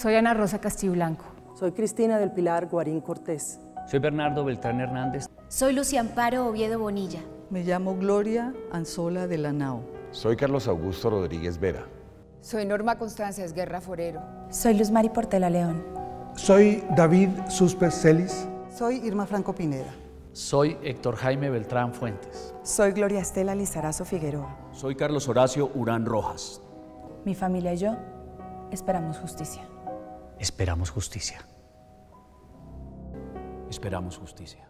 Soy Ana Rosa Castiblanco. Soy Cristina del Pilar Guarín Cortés. Soy Bernardo Beltrán Hernández. Soy Lucia Amparo Oviedo Bonilla. Me llamo Gloria Anzola de la Nao. Soy Carlos Augusto Rodríguez Vera. Soy Norma Constanza Esguerra Forero. Soy Luz Mari Portela León. Soy David Susper Celis. Soy Irma Franco Pineda. Soy Héctor Jaime Beltrán Fuentes. Soy Gloria Estela Lizarazo Figueroa. Soy Carlos Horacio Urán Rojas. Mi familia y yo esperamos justicia. Esperamos justicia. Esperamos justicia.